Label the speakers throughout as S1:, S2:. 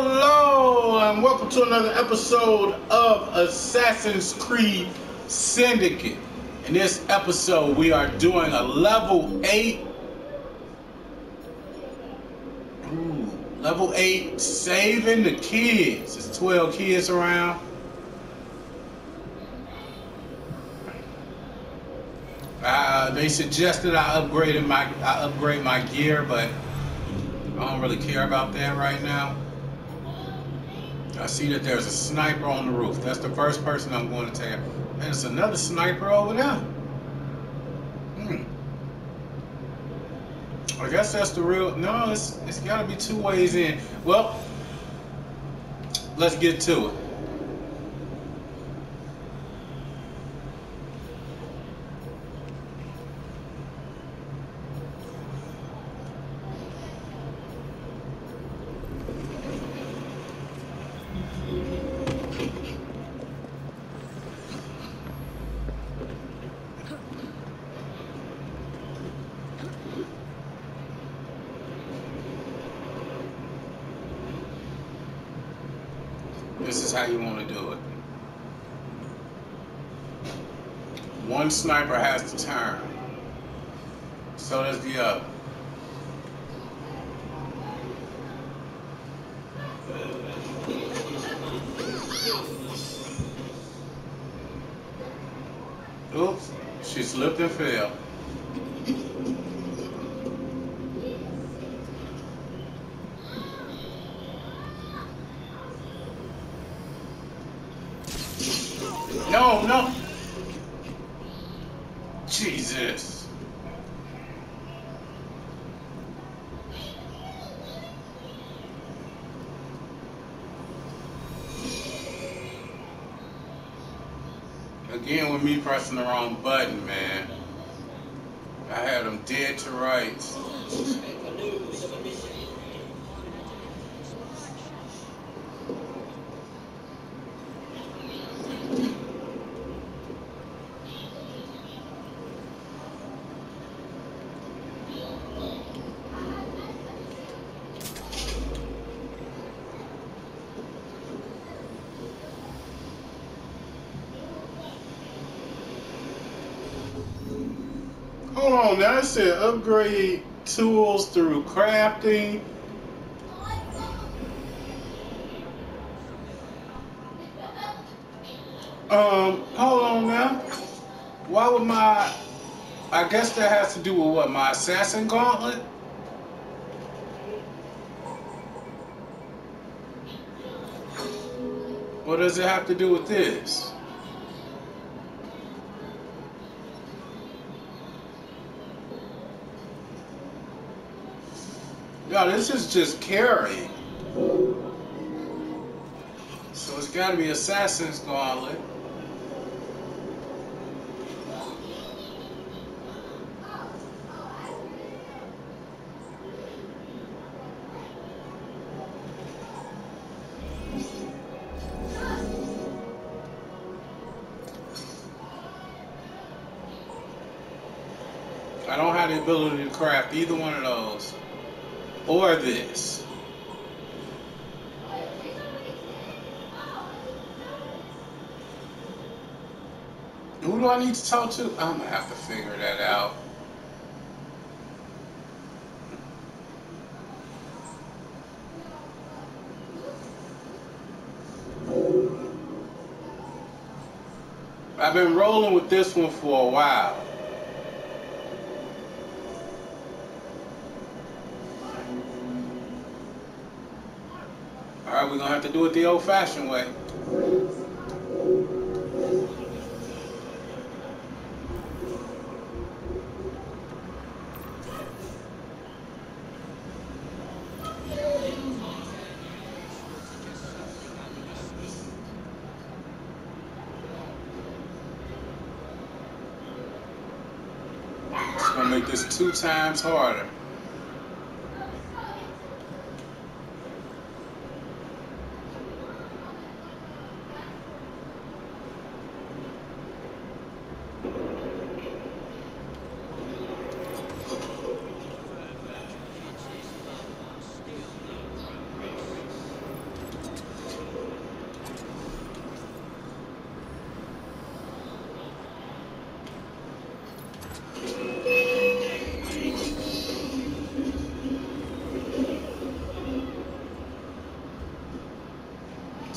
S1: Hello, and welcome to another episode of Assassin's Creed Syndicate. In this episode, we are doing a level 8. Ooh, level 8 saving the kids. There's 12 kids around. Uh, they suggested I upgraded my I upgrade my gear, but I don't really care about that right now. I see that there's a sniper on the roof. That's the first person I'm going to take. And it's another sniper over there. Hmm. I guess that's the real. No, it's it's got to be two ways in. Well, let's get to it. Is how you want to do it. One sniper has to turn. So does the other. Oops, she slipped and fell. No, no. Jesus. Again with me pressing the wrong button, man. I had them dead to rights. Hold on, now it said upgrade tools through crafting. Um, hold on now. Why would my I guess that has to do with what, my assassin gauntlet? What does it have to do with this? No, this is just carry. So it's got to be Assassin's Gauntlet. I don't have the ability to craft either one of those or this. Who do I need to talk to? I'm gonna have to figure that out. I've been rolling with this one for a while. All right, we're gonna have to do it the old-fashioned way. It's gonna make this two times harder.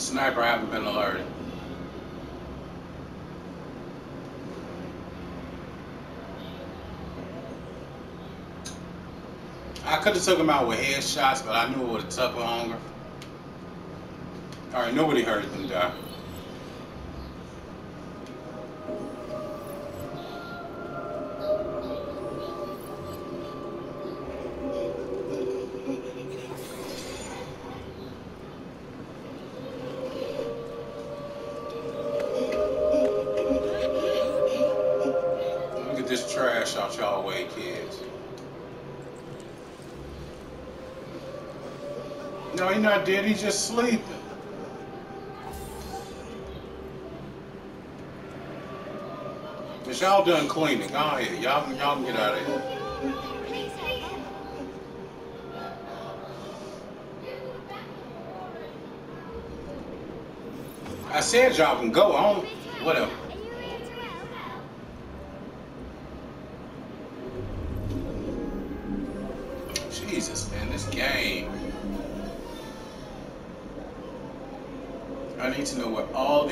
S1: Sniper I haven't been alerted. I could have took him out with headshots, but I knew it would have took longer. All right, nobody heard them die. No, he not dead. He's just sleeping. But y'all done cleaning. Go ahead. Y'all, y'all can get out of here. I said y'all can go on. Whatever.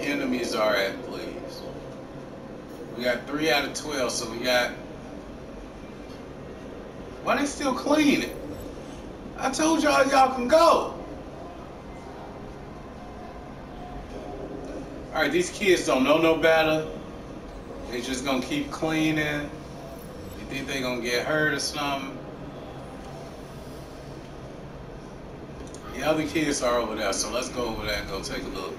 S1: Enemies are at, please. We got three out of twelve, so we got. Why they still cleaning? I told y'all y'all can go. All right, these kids don't know no better. They just gonna keep cleaning. You think they gonna get hurt or something? The other kids are over there, so let's go over there and go take a look.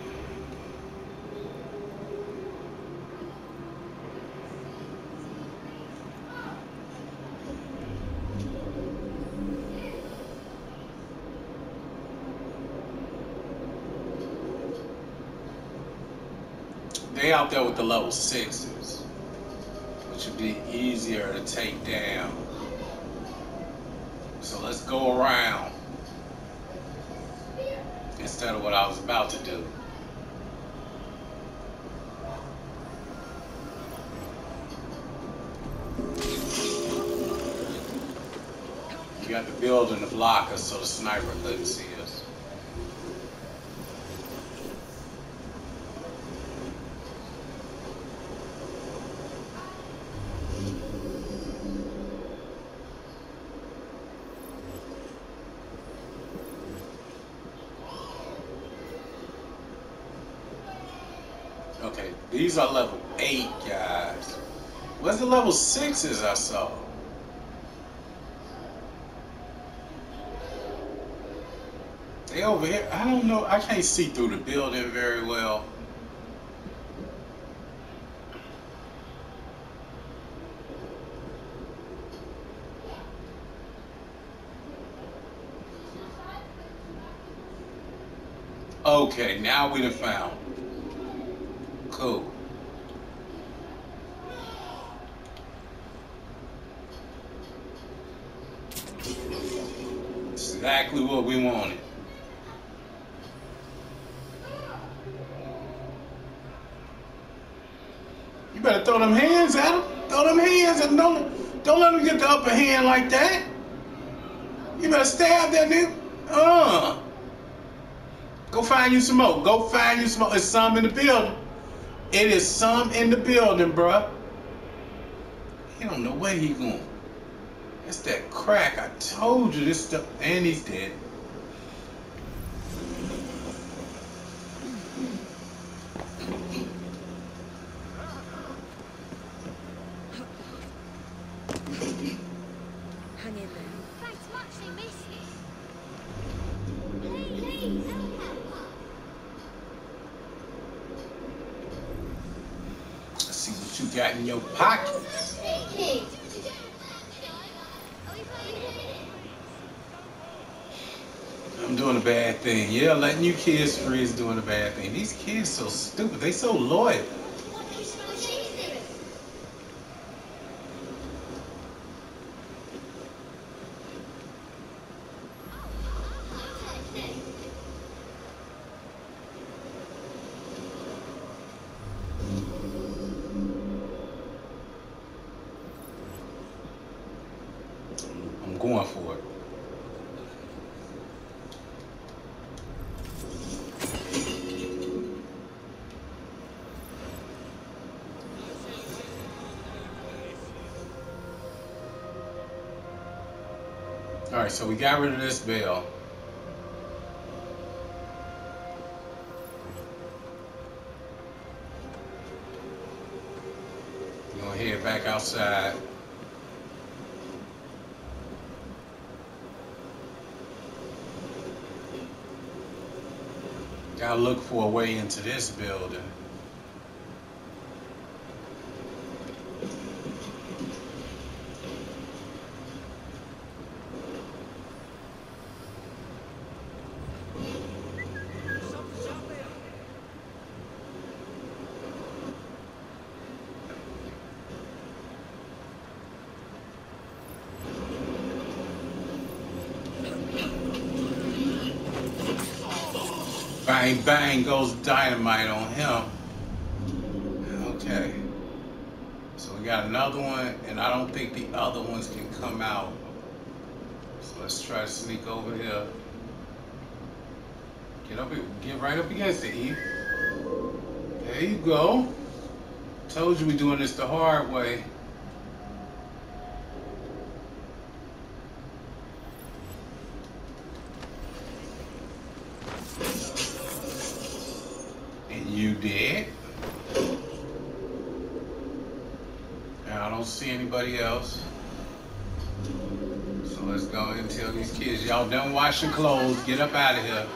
S1: They out there with the level sixes, which would be easier to take down. So let's go around instead of what I was about to do. You got the building to block us so the sniper couldn't see us. Okay, these are level 8 guys. Where's the level 6s I saw? They over here. I don't know. I can't see through the building very well. Okay, now we have found. Cool. Exactly what we wanted. You better throw them hands at him. Throw them hands and don't don't let him get the upper hand like that. You better stab that nigga. Uh. Go find you some more. Go find you some more. There's some in the building. It is some in the building, bruh. He don't know where he going. It's that crack. I told you this stuff. And he's dead.
S2: Hang in there.
S3: Thanks much, they missed it. Hey, hey, help, help.
S1: Let's see what you got in your pocket. I'm doing a bad thing. Yeah, letting you kids free is doing a bad thing. These kids so stupid. They so loyal. Alright, so we got rid of this bell. We're gonna head back outside. Gotta look for a way into this building. Bang, bang goes dynamite on him. Okay. So we got another one, and I don't think the other ones can come out. So let's try to sneak over here. Get up, get right up against it, Eve. There you go. Told you we're doing this the hard way. And you did. And I don't see anybody else. So let's go and tell these kids, y'all done washing clothes, get up out of here.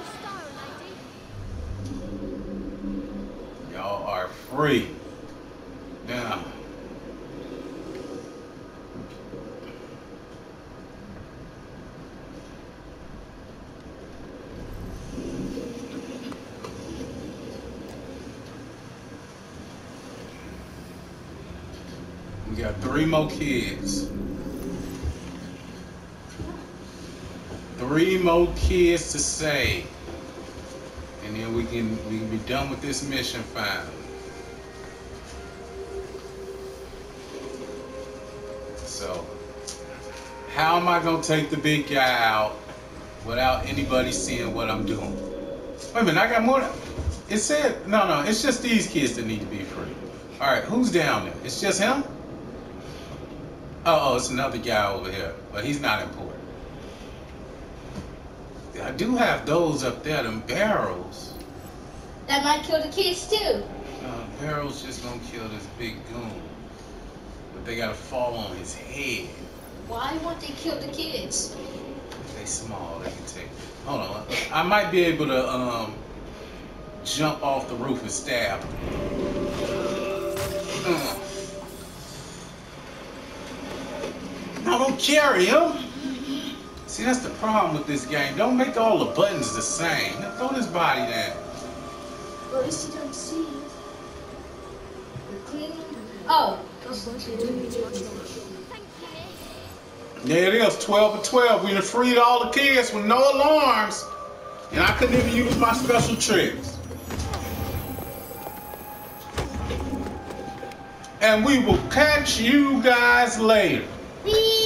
S1: Y'all are free. Now. We got three more kids. Three more kids to save. And then we can we can be done with this mission finally. So how am I gonna take the big guy out without anybody seeing what I'm doing? Wait a minute, I got more. It said no, no. It's just these kids that need to be free. All right, who's down there? It's just him. Oh, oh, it's another guy over here, but he's not important. I do have those up there, them barrels.
S3: That might kill the kids too.
S1: Uh, barrels just gonna kill this big goon, but they gotta fall on his head.
S3: Why won't they kill the kids?
S1: They small, they can take. Hold on, I might be able to um jump off the roof and stab. Carry him. See, that's the problem with this game. Don't make all the buttons the same. Now throw this body down.
S3: Well, at least you don't see it. You're cleaning. Oh.
S1: There it is, 12 to 12. We done freed all the kids with no alarms. And I couldn't even use my special tricks. And we will catch you guys later.
S3: Beep.